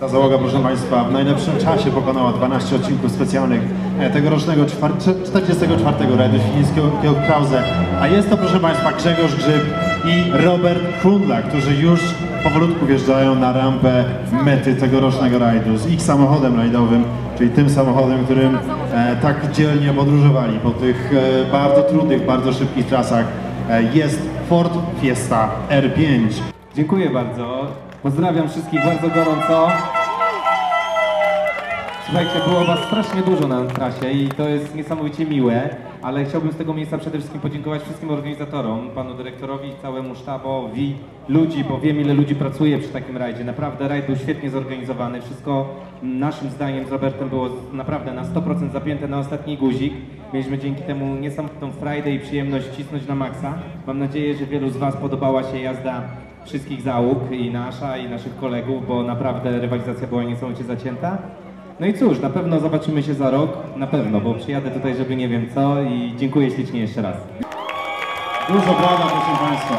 Ta załoga, proszę Państwa, w najlepszym czasie pokonała 12 odcinków specjalnych e, tegorocznego czwar- 44. rajdu świńskiego Krause. A jest to, proszę Państwa, Grzegorz Grzyb i Robert Kundla, którzy już powolutku wjeżdżają na rampę mety tegorocznego rajdu z ich samochodem rajdowym, czyli tym samochodem, którym e, tak dzielnie podróżowali po tych e, bardzo trudnych, bardzo szybkich trasach. Jest Ford Fiesta R5. Dziękuję bardzo. Pozdrawiam wszystkich bardzo gorąco. Słuchajcie, było Was strasznie dużo na trasie i to jest niesamowicie miłe, ale chciałbym z tego miejsca przede wszystkim podziękować wszystkim organizatorom, panu dyrektorowi, całemu sztabowi, ludzi, bo wiem ile ludzi pracuje przy takim rajdzie. Naprawdę rajd był świetnie zorganizowany, wszystko naszym zdaniem z Robertem było naprawdę na 100% zapięte na ostatni guzik. Mieliśmy dzięki temu niesamowitą frajdę i przyjemność cisnąć na maksa. Mam nadzieję, że wielu z Was podobała się jazda wszystkich załóg i nasza i naszych kolegów, bo naprawdę rywalizacja była niesamowicie zacięta. No i cóż, na pewno zobaczymy się za rok, na pewno, bo przyjadę tutaj, żeby nie wiem co i dziękuję ślicznie jeszcze raz. Dużo brawa, proszę Państwa.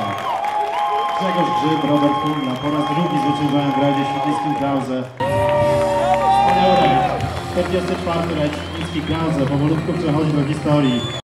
Grzegorz Grzyb, Robert Kundla po raz drugi zwyciężają w rajdzie świetlickim Krause. Wspaniały rajd. 44. rajd świetlicki Krause powolutku przechodzi do historii.